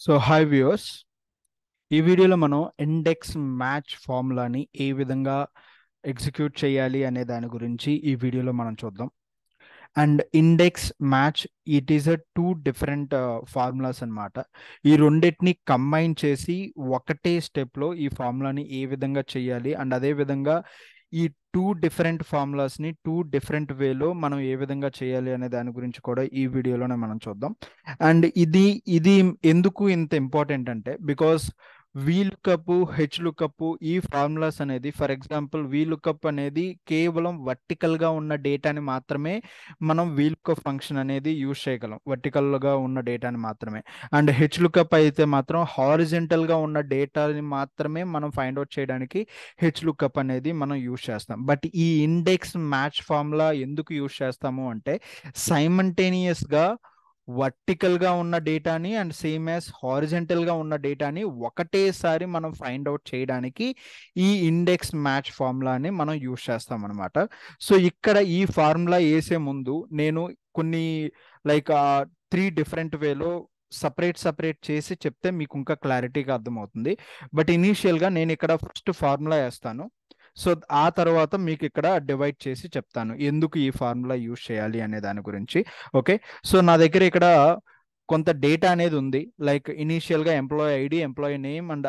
So hi viewers ఈ వీడియోలో మనం ఇండెక్స్ మ్యాచ్ ఫార్ములాని ఏ విధంగా ఎగ్జిక్యూట్ చేయాలి అనే దాని గురించి ఈ వీడియోలో మనం చూద్దాం. And index match it is a two different formulas అనమాట ఈ రెండింటిని కంబైన్ చేసి ఒకటే స్టెప్లో ఈ ఫార్ములాని ఏ విధంగా చేయాలి? అండ్ అదే విధంగా ఈ టూ డిఫరెంట్ ఫార్ములాస్ని టూ డిఫరెంట్ వేలో మనం ఏ విధంగా చేయాలి అనే దాని గురించి కూడా ఈ వీడియోలోనే మనం చూద్దాం. అండ్ ఇది ఇది ఎందుకు ఇంత ఇంపార్టెంట్ అంటే because V lookup H lookup ఈ ఫార్ములాస్ అనేది ఫర్ ఎగ్జాంపుల్ వి లుకప్ అనేది కేవలం వర్టికల్గా ఉన్న డేటాని మాత్రమే మనం వి లుకప్ ఫంక్షన్ అనేది యూజ్ చేయగలం వర్టికల్గా ఉన్న డేటాని మాత్రమే. అండ్ హెచ్ లుకప్ అయితే మాత్రం హారిజెంటల్గా ఉన్న డేటాని మాత్రమే మనం ఫైండ్ అవుట్ చేయడానికి హెచ్ లుకప్ అనేది మనం యూజ్ చేస్తాం. బట్ ఈ ఇండెక్స్ మ్యాచ్ ఫార్ములా ఎందుకు యూజ్ చేస్తాము అంటే సైమంటేనియస్గా వర్టికల్గా వర్టికల్గా ఉన్న డేటాని అండ్ సేమ్ యాజ్ హారిజెంటల్గా ఉన్న డేటాని ఒకటేసారి మనం ఫైండ్ అవుట్ చేయడానికి ఈ ఇండెక్స్ మ్యాచ్ ఫార్ములాని మనం యూజ్ చేస్తాం అనమాట సో ఇక్కడ ఈ ఫార్ములా వేసే ముందు నేను కొన్ని లైక్ త్రీ డిఫరెంట్ వేలో సపరేట్ సపరేట్ చేసి చెప్తే మీకు ఇంకా క్లారిటీగా అర్థమవుతుంది. బట్ ఇనీషియల్గా నేను ఇక్కడ ఫస్ట్ ఫార్ములా వేస్తాను. సో ఆ తర్వాత మీకు ఇక్కడ డివైడ్ చేసి చెప్తాను. ఎందుకు ఈ ఫార్ములా యూజ్ చేయాలి అనే దాని గురించి. ఓకే? సో నా దగ్గర ఇక్కడ కొంత డేటా అనేది ఉంది. లైక్ ఇనీషియల్గా employee ID employee name and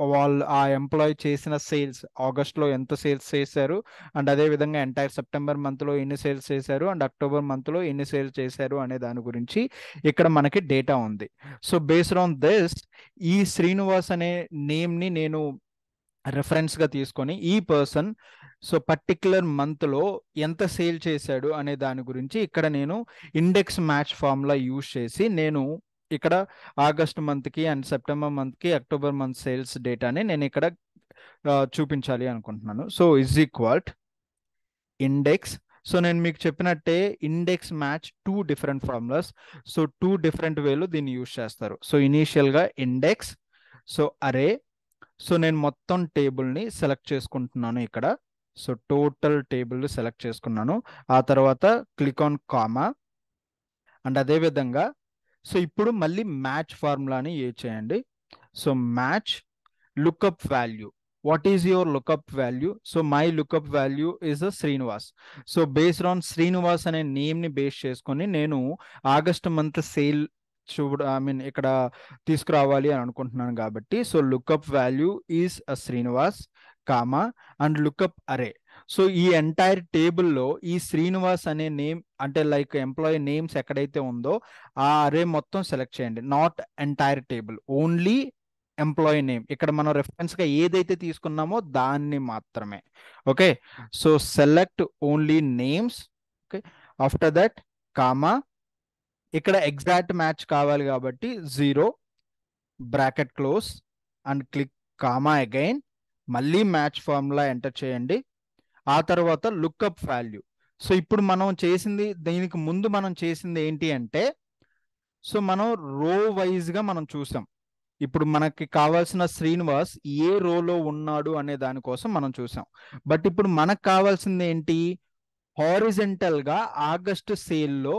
వాళ్ళు ఆ ఎంప్లాయీ చేసిన సేల్స్ ఆగస్ట్లో ఎంత సేల్స్ చేశారు? అండ్ అదే విధంగా ఎంటైర్ సెప్టెంబర్ మంత్లో ఎన్ని సేల్స్ చేశారు? అండ్ అక్టోబర్ మంత్లో ఎన్ని సేల్స్ చేశారు? అనే దాని గురించి ఇక్కడ మనకి డేటా ఉంది. సో బేస్డ్ ఆన్ దిస్ ఈ శ్రీనివాస్ అనే నేమ్ని నేను రెఫరెన్స్గా తీసుకొని ఈ పర్సన్ సో పర్టిక్యులర్ మంత్లో ఎంత సేల్ చేశాడు అనే దాని గురించి ఇక్కడ నేను ఇండెక్స్ మ్యాచ్ ఫార్ములా యూజ్ చేసి నేను ఇక్కడ ఆగస్ట్ మంత్కి అండ్ సెప్టెంబర్ మంత్కి అక్టోబర్ మంత్ సేల్స్ డేటాని నేను ఇక్కడ చూపించాలి అనుకుంటున్నాను. సో ఇజ్ ఈక్వల్ట్ ఇండెక్స్ సో నేను మీకు చెప్పినట్టే index match two different formulas so two different వేలో దీన్ని యూజ్ చేస్తారు. సో ఇనీషియల్గా ఇండెక్స్ సో అరే సో నేను మొత్తం టేబుల్ని సెలెక్ట్ చేసుకుంటున్నాను ఇక్కడ. సో టోటల్ టేబుల్ సెలెక్ట్ చేసుకున్నాను. ఆ తర్వాత క్లిక్ ఆన్ కామా. అండ్ అదే విధంగా సో ఇప్పుడు మళ్ళీ మ్యాచ్ ఫార్ములాని ఏ చేయండి. So match lookup value. What is your lookup value? So my lookup value is a Srinivas. So based on Srinivas అనే నేమ్ని బేస్ చేసుకొని నేను ఆగస్ట్ మంత్ సేల్ చూడ ఐ మీన్ ఇక్కడ తీసుకురావాలి అని అనుకుంటున్నాను కాబట్టి so lookup value is a Srinivas comma and lookup array. So ఈ ఎంటైర్ టేబుల్లో ఈ శ్రీనివాస్ అనే నేమ్ అంటే లైక్ ఎంప్లాయీ నేమ్స్ ఎక్కడైతే ఉందో ఆ అరే మొత్తం సెలెక్ట్ చేయండి. Not entire table only employee name. ఇక్కడ మనం రెఫరెన్స్గా ఏదైతే తీసుకున్నామో దాన్ని మాత్రమే. Okay? So select only names. Okay? After that comma ఇక్కడ ఎగ్జాక్ట్ మ్యాచ్ కావాలి కాబట్టి zero bracket close and click comma again మళ్ళీ మ్యాచ్ ఫార్ములా ఎంటర్ చేయండి. ఆ తర్వాత లుక్అప్ వాల్యూ సో ఇప్పుడు మనం చేసింది దీనికి ముందు మనం చేసింది ఏంటి అంటే సో మనం రో వైజ్గా మనం చూసాం. ఇప్పుడు మనకి కావాల్సిన శ్రీనివాస్ ఏ రోలో ఉన్నాడు అనే దానికోసం మనం చూసాం. బట్ ఇప్పుడు మనకు కావాల్సింది ఏంటి? హారిజెంటల్గా ఆగస్ట్ సేల్లో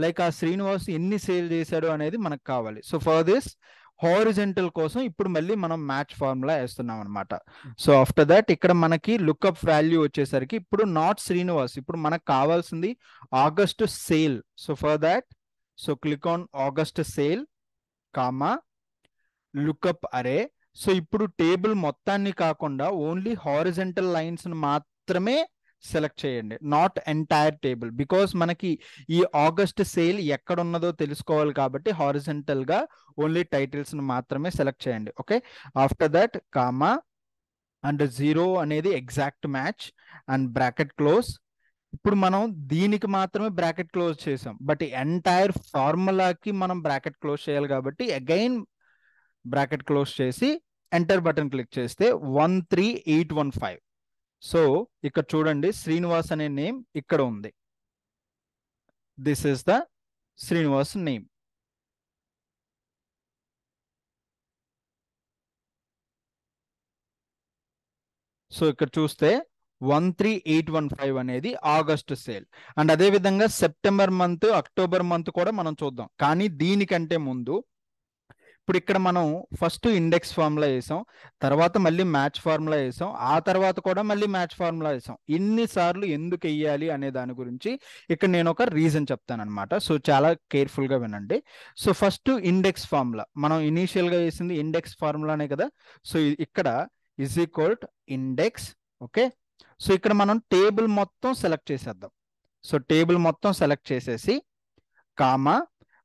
లైక్ ఆ శ్రీనివాస్ ఎన్ని సేల్ చేశాడు అనేది మనకు కావాలి. సో ఫర్ దిస్ హారిజెంటల్ కోసం ఇప్పుడు మళ్ళీ మనం మ్యాచ్ ఫార్ములా వేస్తున్నాం అనమాట సో ఆఫ్టర్ దట్ ఇక్కడ మనకి లుక్అప్ వాల్యూ వచ్చేసరికి ఇప్పుడు నాట్ శ్రీనివాస్ ఇప్పుడు మనకు కావాల్సింది August sale. So for that so click on August sale comma lookup array. So ఇప్పుడు టేబుల్ మొత్తాన్ని కాకుండా ఓన్లీ హారిజెంటల్ లైన్స్ మాత్రమే సెలెక్ట్ చేయండి. నాట్ ఎంటైర్ టేబుల్ బికాస్ మనకి ఈ ఆగస్ట్ సేల్ ఎక్కడ ఉన్నదో తెలుసుకోవాలి కాబట్టి హారిజెంటల్గా ఓన్లీ టైటిల్స్ మాత్రమే సెలెక్ట్ చేయండి. Okay after that comma and zero అనేది exact match and bracket close ఇప్పుడు మనం దీనికి మాత్రమే బ్రాకెట్ క్లోజ్ చేసాం. బట్ ఎంటైర్ ఫార్ములాకి మనం బ్రాకెట్ క్లోజ్ చేయాలి కాబట్టి అగైన్ బ్రాకెట్ క్లోజ్ చేసి ఎంటర్ బటన్ క్లిక్ చేస్తే one three eight one five so ఇక్కడ చూడండి శ్రీనివాస్ అనే నేమ్ ఇక్కడ ఉంది. This is the Srinivas name so ఇక్కడ చూస్తే one three eight one five అనేది ఆగస్ట్ సేల్ అండ్ అదే విధంగా సెప్టెంబర్ మంత్ అక్టోబర్ మంత్ కూడా మనం చూద్దాం. కానీ దీనికంటే ముందు ఇప్పుడు ఇక్కడ మనం ఫస్ట్ ఇండెక్స్ ఫార్ములా వేసాం తర్వాత మళ్ళీ మ్యాచ్ ఫార్ములా వేసాం ఆ తర్వాత కూడా మళ్ళీ మ్యాచ్ ఫార్ములా వేసాం. ఇన్నిసార్లు ఎందుకు వెయ్యాలి అనే దాని గురించి ఇక్కడ నేను ఒక రీజన్ చెప్తాను అనమాట సో చాలా కేర్ఫుల్గా వినండి. సో ఫస్ట్ ఇండెక్స్ ఫార్ములా మనం ఇనీషియల్గా వేసింది ఇండెక్స్ ఫార్ములానే కదా. సో ఇక్కడ is equal index okay so ఇక్కడ మనం టేబుల్ మొత్తం సెలెక్ట్ చేసేద్దాం. సో టేబుల్ మొత్తం సెలెక్ట్ చేసేసి కామా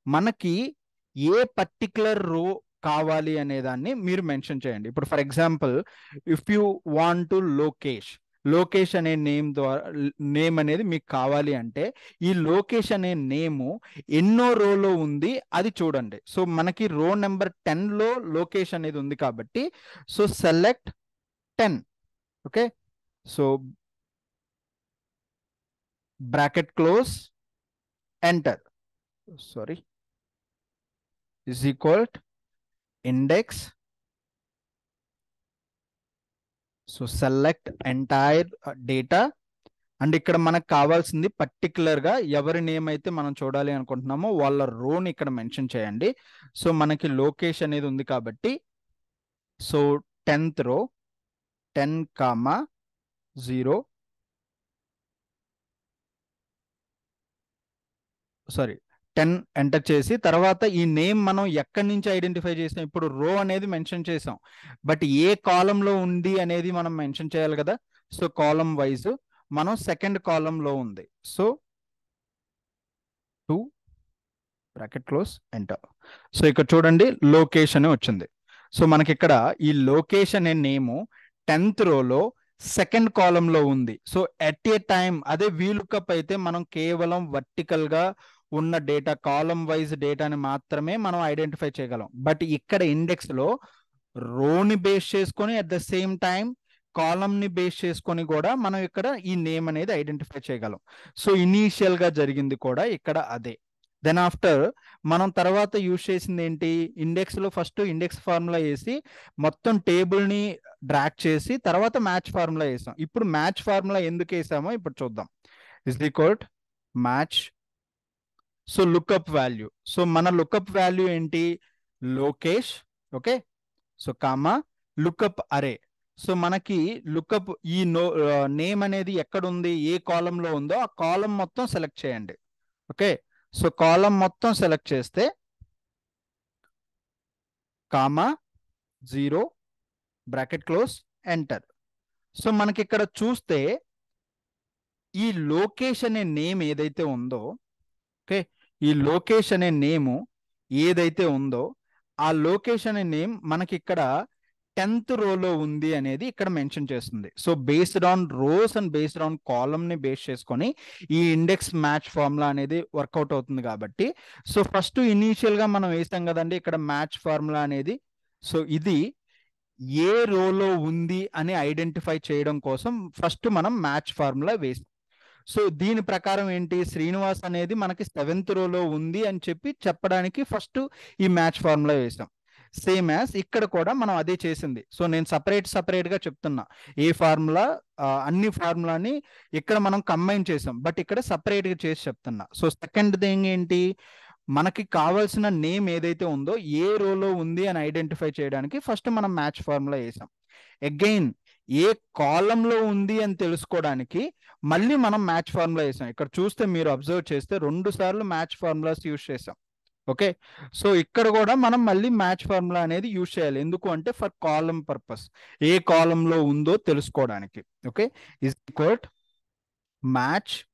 మనకి ఏ పర్టికులర్ రో కావాలి అనే దాన్ని మీరు మెన్షన్ చేయండి. ఇప్పుడు for example if you want to Lokesh Lokesh అనే నేమ్ ద్వారా నేమ్ అనేది మీకు కావాలి అంటే ఈ లోకేష్ అనే నేము ఎన్నో రోలో ఉంది అది చూడండి. సో మనకి రో నెంబర్ టెన్లో లోకేష్ అనేది ఉంది కాబట్టి so select ten okay so bracket close enter sorry is equal to index. So select entire data and ఇక్కడ మనకు కావాల్సింది పర్టికులర్గా ఎవరి నేమ్ అయితే మనం చూడాలి అనుకుంటున్నామో వాళ్ళ రోని ఇక్కడ మెన్షన్ చేయండి. సో మనకి లోకేష్ అనేది ఉంది కాబట్టి so tenth row ten comma zero sorry ten enter చేసి తర్వాత ఈ నేమ్ మనం ఎక్కడి నుంచి ఐడెంటిఫై చేసాం ఇప్పుడు రో అనేది మెన్షన్ చేసాం. బట్ ఏ కాలంలో ఉంది అనేది మనం మెన్షన్ చేయాలి కదా? సో కాలం వైజ్ మనం సెకండ్ కాలంలో ఉంది. So two bracket close enter. So ఇక్కడ చూడండి లొకేషన్ వచ్చింది. సో మనకి ఇక్కడ ఈ లొకేషన్ అనే నేము టెన్త్ రోలో సెకండ్ కాలంలో ఉంది. సో ఎట్ ఏ టైం అదే వీలుకప్ అయితే మనం కేవలం వర్టికల్గా ఉన్న డేటా కాలం వైజ్ డేటాని మాత్రమే మనం ఐడెంటిఫై చేయగలం. బట్ ఇక్కడ ఇండెక్స్లో రోని బేస్ చేసుకొని అట్ ద సేమ్ టైం కాలమ్ని బేస్ చేసుకొని కూడా మనం ఇక్కడ ఈ నేమ్ అనేది ఐడెంటిఫై చేయగలం. సో ఇనీషియల్గా జరిగింది కూడా ఇక్కడ అదే. దెన్ ఆఫ్టర్ మనం తర్వాత యూజ్ చేసింది ఏంటి? ఇండెక్స్లో ఫస్ట్ ఇండెక్స్ ఫార్ములా వేసి మొత్తం టేబుల్ని డ్రాక్ చేసి తర్వాత మ్యాచ్ ఫార్ములా వేసాం. ఇప్పుడు మ్యాచ్ ఫార్ములా ఎందుకు వేసామో ఇప్పుడు చూద్దాం. Is the quote match so lookup value. So మన లుక్అప్ వాల్యూ ఏంటి? Lokesh okay? So comma lookup array. So మనకి లుక్అప్ ఈ నో నేమ్ అనేది ఎక్కడ ఉంది ఏ కాలంలో ఉందో ఆ కాలం మొత్తం సెలెక్ట్ చేయండి. ఓకే? సో కాలం మొత్తం సెలెక్ట్ చేస్తే comma zero bracket close enter. So మనకి ఇక్కడ చూస్తే ఈ లోకేష్ అనే నేమ్ ఏదైతే ఉందో ఓకే? ఈ లోకేష్ అనే నేము ఏదైతే ఉందో ఆ లోకేష్ అనే నేమ్ మనకి ఇక్కడ టెన్త్ రోలో ఉంది అనేది ఇక్కడ మెన్షన్ చేస్తుంది. So based on rows and based on కాలమ్ని base చేసుకొని ఈ ఇండెక్స్ మ్యాచ్ ఫార్ములా అనేది వర్కౌట్ అవుతుంది కాబట్టి. సో ఫస్ట్ ఇనీషియల్గా మనం వేసాం కదండి ఇక్కడ మ్యాచ్ ఫార్ములా అనేది. సో ఇది ఏ రోలో ఉంది అని ఐడెంటిఫై చేయడం కోసం ఫస్ట్ మనం మ్యాచ్ ఫార్ములా వేస్తాం సో దీని ప్రకారం ఏంటి? శ్రీనివాస్ అనేది మనకి సెవెంత్ రోలో ఉంది అని చెప్పి చెప్పడానికి ఫస్ట్ ఈ మ్యాచ్ ఫార్ములా వేసాం. సేమ్ యాజ్ ఇక్కడ కూడా మనం అదే చేసింది. సో నేను సపరేట్ సపరేట్గా చెప్తున్నా. ఏ ఫార్ములా అన్ని ఫార్ములాని ఇక్కడ మనం కంబైన్ చేసాం. బట్ ఇక్కడ సపరేట్గా చేసి చెప్తున్నా. సో సెకండ్ థింగ్ ఏంటి? మనకి కావాల్సిన నేమ్ ఏదైతే ఉందో ఏ రోలో ఉంది అని ఐడెంటిఫై చేయడానికి ఫస్ట్ మనం మ్యాచ్ ఫార్ములా వేసాం. అగైన్ ఏ కాలంలో ఉంది అని తెలుసుకోవడానికి మళ్ళీ మనం మ్యాచ్ ఫార్ములా వేసాం. ఇక్కడ చూస్తే మీరు అబ్జర్వ్ చేస్తే రెండు సార్లు మ్యాచ్ ఫార్ములాస్ యూజ్ చేసాం. ఓకే? సో ఇక్కడ కూడా మనం మళ్ళీ మ్యాచ్ ఫార్ములా అనేది యూజ్ చేయాలి. ఎందుకు అంటే ఫర్ కాలం పర్పస్. ఏ కాలంలో ఉందో తెలుసుకోవడానికి. Okay? Is quote match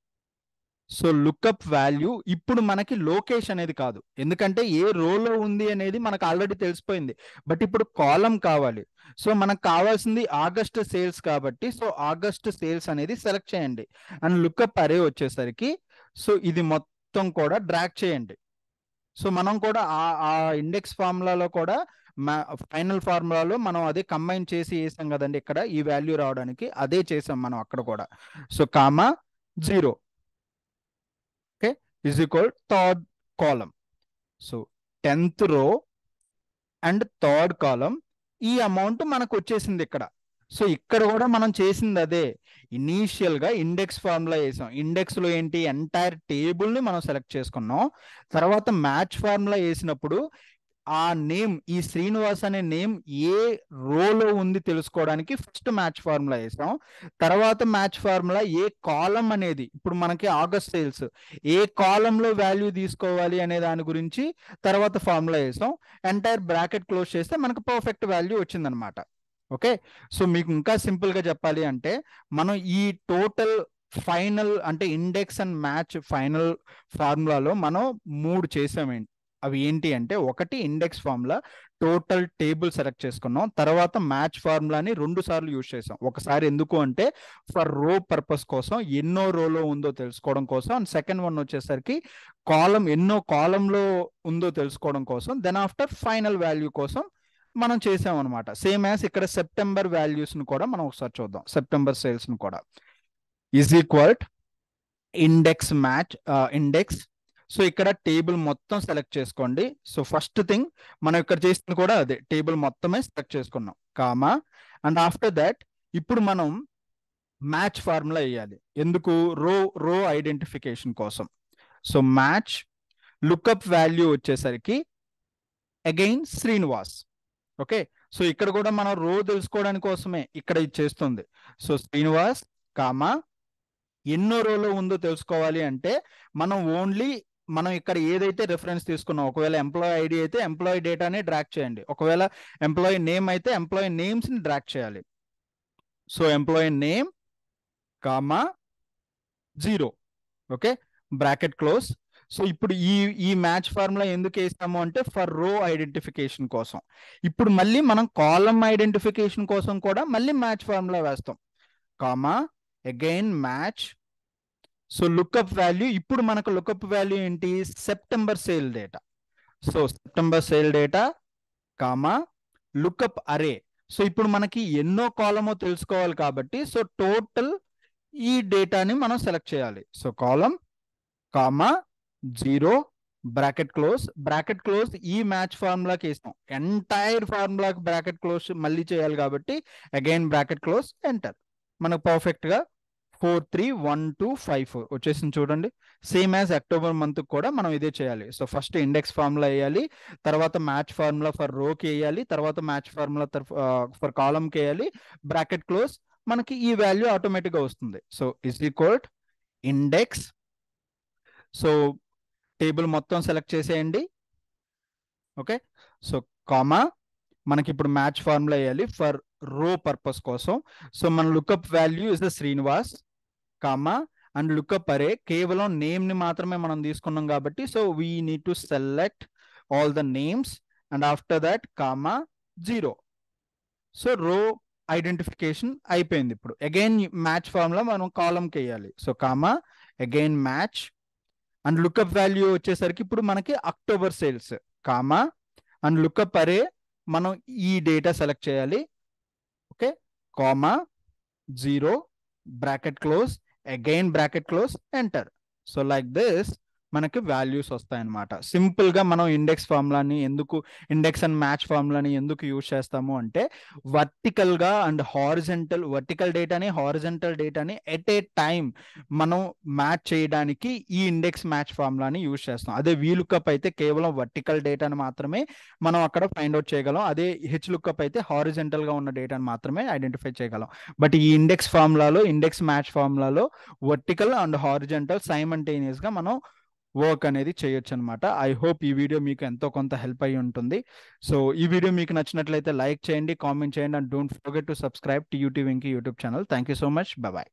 so lookup value ఇప్పుడు మనకి లోకేష్ అనేది కాదు. ఎందుకంటే ఏ రోలో ఉంది అనేది మనకు ఆల్రెడీ తెలిసిపోయింది. బట్ ఇప్పుడు కాలం కావాలి. సో మనకు కావాల్సింది ఆగస్ట్ సేల్స్ కాబట్టి సో ఆగస్ట్ సేల్స్ అనేది సెలెక్ట్ చేయండి. అండ్ లుక్అప్ అరే వచ్చేసరికి సో ఇది మొత్తం కూడా డ్రాక్ చేయండి. సో మనం కూడా ఆ ఆ ఇండెక్స్ ఫార్ములాలో కూడా ఫైనల్ ఫార్ములాలో మనం అదే కంబైన్ చేసి వేసాం కదండి ఇక్కడ ఈ వాల్యూ రావడానికి అదే చేసాం మనం అక్కడ కూడా. So comma zero. Okay is equal third column so tenth row and third column ఈ అమౌంట్ మనకు వచ్చేసింది ఇక్కడ. సో ఇక్కడ కూడా మనం చేసింది అదే. ఇనీషియల్గా ఇండెక్స్ ఫార్ములా వేసాం. ఇండెక్స్లో ఏంటి? ఎంటైర్ టేబుల్ని మనం సెలెక్ట్ చేసుకున్నాం. తర్వాత మ్యాచ్ ఫార్ములా వేసినప్పుడు ఆ నేమ్ ఈ శ్రీనివాస్ అనే నేమ్ ఏ రోలో ఉంది తెలుసుకోవడానికి ఫస్ట్ మ్యాచ్ ఫార్ములా వేసాం. తర్వాత మ్యాచ్ ఫార్ములా ఏ కాలం అనేది ఇప్పుడు మనకి ఆగస్ట్ సేల్స్ ఏ కాలంలో వాల్యూ తీసుకోవాలి అనే దాని గురించి తర్వాత ఫార్ములా వేసాం. ఎంటైర్ బ్రాకెట్ క్లోజ్ చేస్తే మనకు పర్ఫెక్ట్ వాల్యూ వచ్చిందనమాట. ఓకే సో మీకు ఇంకా సింపుల్గా చెప్పాలి అంటే మనం ఈ టోటల్ ఫైనల్ అంటే ఇండెక్స్ అండ్ మ్యాచ్ ఫైనల్ ఫార్ములాలో మనం మూడు చేసామేంటి అవి ఏంటి అంటే ఒకటి index formula total table select చేసుకున్నాం. తర్వాత మ్యాచ్ ఫార్ములాని రెండు సార్లు యూజ్ చేసాం. ఒకసారి ఎందుకు అంటే ఫర్ రో పర్పస్ కోసం ఎన్నో రోలో ఉందో తెలుసుకోవడం కోసం. అండ్ సెకండ్ వన్ వచ్చేసరికి కాలం ఎన్నో కాలంలో ఉందో తెలుసుకోవడం కోసం. దెన్ ఆఫ్టర్ ఫైనల్ వాల్యూ కోసం మనం చేసామన్నమాట సేమ్ యాజ్ ఇక్కడ సెప్టెంబర్ వాల్యూస్ను కూడా మనం ఒకసారి చూద్దాం. సెప్టెంబర్ సేల్స్ను కూడా. Is equal index match index so ఇక్కడ టేబుల్ మొత్తం సెలెక్ట్ చేసుకోండి. సో ఫస్ట్ థింగ్ మనం ఇక్కడ చేసింది కూడా అదే టేబుల్ మొత్తమే సెలెక్ట్ చేసుకున్నాం కామా. అండ్ ఆఫ్టర్ దాట్ ఇప్పుడు మనం మ్యాచ్ ఫార్ములా వేయాలి. ఎందుకు? రో రో ఐడెంటిఫికేషన్ కోసం. సో మ్యాచ్ లుకప్ వాల్యూ వచ్చేసరికి అగైన్ శ్రీనివాస్. ఓకే? సో ఇక్కడ కూడా మనం రో తెలుసుకోవడానికి కోసమే ఇక్కడ ఇది చేస్తుంది. సో శ్రీనివాస్ కామా ఎన్నో రోలో ఉందో తెలుసుకోవాలి అంటే మనం ఓన్లీ మనం ఇక్కడ ఏదైతే రిఫరెన్స్ తీసుకున్నాం ఒకవేళ ఎంప్లాయీ ఐడి అయితే ఎంప్లాయీ డేటాని డ్రాక్ చేయండి. ఒకవేళ ఎంప్లాయీ నేమ్ అయితే ఎంప్లాయీ నేమ్స్ని డ్రాక్ చేయాలి. So employee name comma zero okay bracket close so ఇప్పుడు ఈ ఈ మ్యాచ్ ఫార్ములా ఎందుకు వేస్తాము అంటే ఫర్ రో ఐడెంటిఫికేషన్ కోసం. ఇప్పుడు మళ్ళీ మనం కాలం ఐడెంటిఫికేషన్ కోసం కూడా మళ్ళీ మ్యాచ్ ఫార్ములా వేస్తాం. Comma again match so lookup value ఇప్పుడు మనకు లుక్అప్ వాల్యూ ఏంటి? September sale data so September sale data comma lookup array so ఇప్పుడు మనకి ఎన్నో కాలమో తెలుసుకోవాలి కాబట్టి సో టోటల్ ఈ డేటాని మనం సెలెక్ట్ చేయాలి. So column comma zero bracket close bracket close ఈ మ్యాచ్ ఫార్ములాకి ఇస్తాం ఎంటైర్ ఫార్ములాకి బ్రాకెట్ క్లోజ్ మళ్ళీ చేయాలి కాబట్టి అగైన్ బ్రాకెట్ క్లోజ్ ఎంటర్ మనకు పర్ఫెక్ట్గా four three one two five four వచ్చేసింది చూడండి. సేమ్ యాజ్ అక్టోబర్ మంత్ కూడా మనం ఇదే చేయాలి. సో ఫస్ట్ ఇండెక్స్ ఫార్ములా వేయాలి తర్వాత మ్యాచ్ ఫార్ములా ఫర్ రోకి వేయాలి తర్వాత మ్యాచ్ ఫార్ములా ఫర్ కాలంకి వేయాలి బ్రాకెట్ క్లోజ్ మనకి ఈ వాల్యూ ఆటోమేటిక్గా వస్తుంది. So is equal index so table మొత్తం సెలెక్ట్ చేసేయండి. ఓకే సో కామా మనకి ఇప్పుడు మ్యాచ్ ఫార్ములా వేయాలి ఫర్ రో పర్పస్ కోసం. సో మన lookup value is the Srinivas comma and lookup array కేవలం నేమ్ని మాత్రమే మనం తీసుకున్నాం కాబట్టి so we need to select all the names and after that comma zero so row identification అయిపోయింది ఇప్పుడు. అగైన్ మ్యాచ్ ఫామ్లో మనం కాలంకి వేయాలి so comma again match and lookup value వచ్చేసరికి ఇప్పుడు మనకి October sales comma and lookup array మనం ఈ డేటా సెలెక్ట్ చేయాలి. Okay comma zero bracket close again bracket close enter so like this మనకి వాల్యూస్ వస్తాయన్నమాట. సింపుల్గా మనం ఇండెక్స్ ఫార్ములాని ఎందుకు ఇండెక్స్ అండ్ మ్యాచ్ ఫార్ములాని ఎందుకు యూజ్ చేస్తాము అంటే వర్టికల్గా అండ్ హారిజెంటల్ వర్టికల్ డేటాని హారిజెంటల్ డేటాని ఎట్ ఏ టైం మనం మ్యాచ్ చేయడానికి ఈ ఇండెక్స్ మ్యాచ్ ఫార్ములాని యూజ్ చేస్తాం. అదే వీ అయితే కేవలం వర్టికల్ డేటాని మాత్రమే మనం అక్కడ ఫైండ్ అవుట్ చేయగలం. అదే హెచ్ లుక్అప్ అయితే హారిజెంటల్గా ఉన్న డేటాని మాత్రమే ఐడెంటిఫై చేయగలం. బట్ ఈ ఇండెక్స్ ఫార్ములాలో ఇండెక్స్ మ్యాచ్ ఫార్ములాలో వర్టికల్ అండ్ హారిజెంటల్ సైమంటేనియస్గా మనం వర్క్ అనేది చేయొచ్చు అనమాట ఐ హోప్ ఈ వీడియో మీకు ఎంతో కొంత హెల్ప్ అయి ఉంటుంది. సో ఈ వీడియో మీకు నచ్చినట్లయితే లైక్ చేయండి కామెంట్ చేయండి and don't forget to subscribe to YouTube ఇంకి YouTube channel. Thank you so much. Bye.